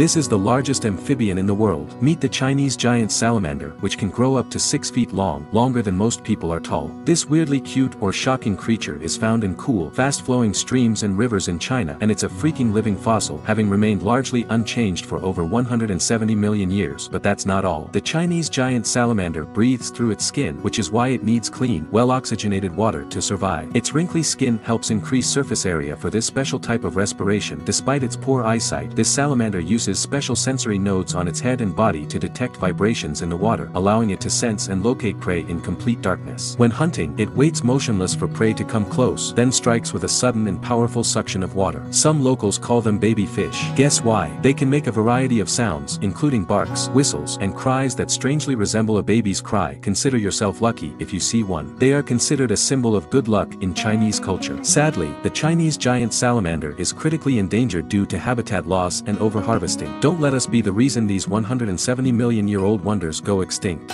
This is the largest amphibian in the world. Meet the Chinese giant salamander, which can grow up to 6 feet long, longer than most people are tall. This weirdly cute or shocking creature is found in cool, fast-flowing streams and rivers in China and it's a freaking living fossil, having remained largely unchanged for over 170 million years. But that's not all. The Chinese giant salamander breathes through its skin, which is why it needs clean, well-oxygenated water to survive. Its wrinkly skin helps increase surface area for this special type of respiration. Despite its poor eyesight, this salamander uses special sensory nodes on its head and body to detect vibrations in the water, allowing it to sense and locate prey in complete darkness. When hunting, it waits motionless for prey to come close, then strikes with a sudden and powerful suction of water. Some locals call them baby fish. Guess why? They can make a variety of sounds, including barks, whistles, and cries that strangely resemble a baby's cry. Consider yourself lucky if you see one. They are considered a symbol of good luck in Chinese culture. Sadly, the Chinese giant salamander is critically endangered due to habitat loss and overharvesting. Don't let us be the reason these 170 million year old wonders go extinct.